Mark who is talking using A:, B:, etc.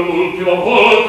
A: all'ultima volta.